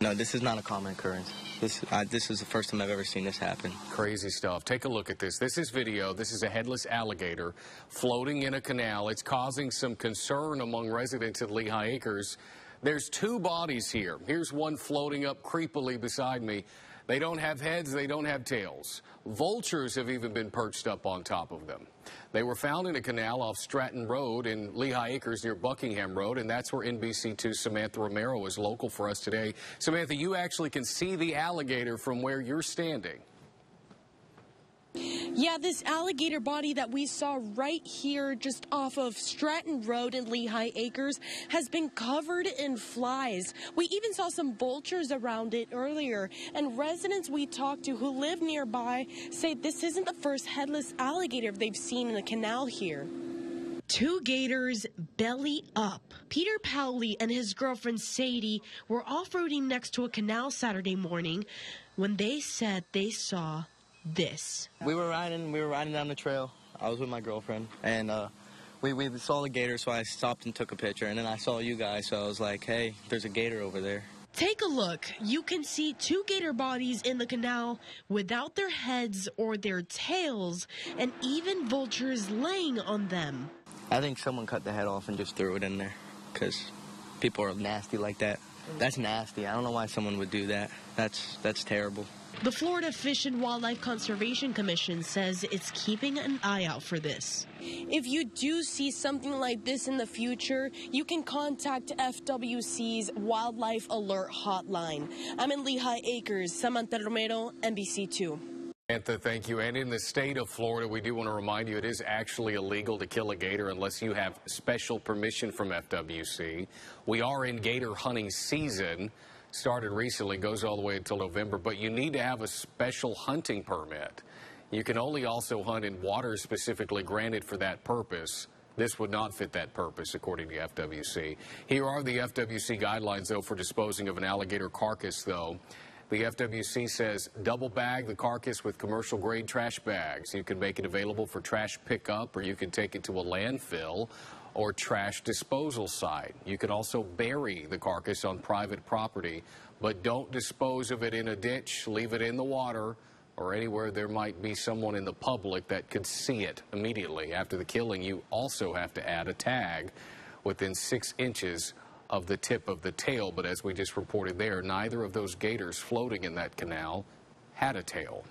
No, this is not a common occurrence. This, this is the first time I've ever seen this happen. Crazy stuff. Take a look at this. This is video. This is a headless alligator floating in a canal. It's causing some concern among residents at Lehigh Acres. There's two bodies here. Here's one floating up creepily beside me. They don't have heads, they don't have tails. Vultures have even been perched up on top of them. They were found in a canal off Stratton Road in Lehigh Acres near Buckingham Road, and that's where NBC2 Samantha Romero is local for us today. Samantha, you actually can see the alligator from where you're standing. Yeah, this alligator body that we saw right here just off of Stratton Road in Lehigh Acres has been covered in flies. We even saw some vultures around it earlier, and residents we talked to who live nearby say this isn't the first headless alligator they've seen in the canal here. Two gators belly up. Peter Powley and his girlfriend Sadie were off-roading next to a canal Saturday morning when they said they saw this. We were riding, we were riding down the trail. I was with my girlfriend, and uh, we, we saw the gator, so I stopped and took a picture. And then I saw you guys, so I was like, hey, there's a gator over there. Take a look. You can see two gator bodies in the canal without their heads or their tails, and even vultures laying on them. I think someone cut the head off and just threw it in there, because people are nasty like that. That's nasty. I don't know why someone would do that. That's that's terrible. The Florida Fish and Wildlife Conservation Commission says it's keeping an eye out for this. If you do see something like this in the future, you can contact FWC's Wildlife Alert Hotline. I'm in Lehigh Acres, Samantha Romero, NBC2. Samantha, thank you. And in the state of Florida, we do want to remind you it is actually illegal to kill a gator unless you have special permission from FWC. We are in gator hunting season started recently, goes all the way until November, but you need to have a special hunting permit. You can only also hunt in waters specifically granted for that purpose. This would not fit that purpose, according to FWC. Here are the FWC guidelines, though, for disposing of an alligator carcass, though. The FWC says double bag the carcass with commercial grade trash bags. You can make it available for trash pickup or you can take it to a landfill or trash disposal site. You can also bury the carcass on private property, but don't dispose of it in a ditch, leave it in the water, or anywhere there might be someone in the public that could see it immediately. After the killing, you also have to add a tag within six inches of the tip of the tail. But as we just reported there, neither of those gators floating in that canal had a tail.